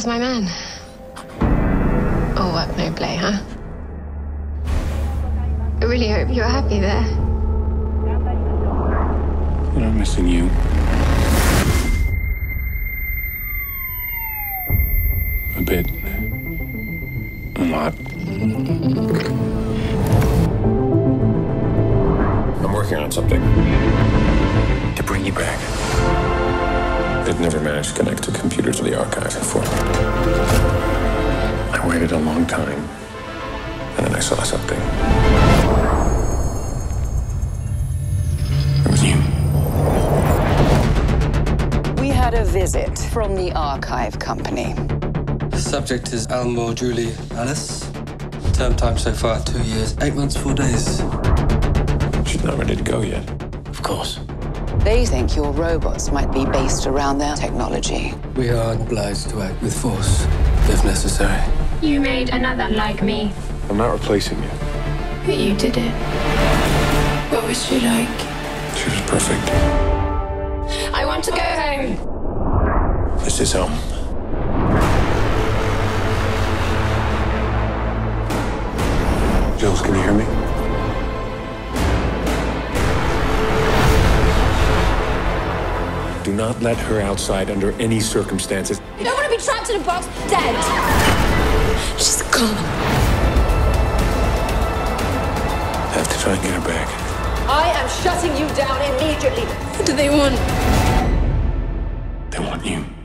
How's my man? Oh, All work, no play, huh? I really hope you're happy there. And I'm missing you. A bit. A lot. I'm working on something never managed to connect a computer to the archive before. I waited a long time. And then I saw something. It was you. We had a visit from the archive company. The subject is Almore Julie Alice. Term time so far, two years, eight months, four days. She's not ready to go yet. Of course. They think your robots might be based around their technology. We are obliged to act with force, if necessary. You made another like me. I'm not replacing you. But you did it. What was she like? She was perfect. I want to go home. This is home. Jules, can you hear me? Do not let her outside under any circumstances. You don't want to be trapped in a box dead. She's gone. I have to try and get her back. I am shutting you down immediately. What do they want? They want you.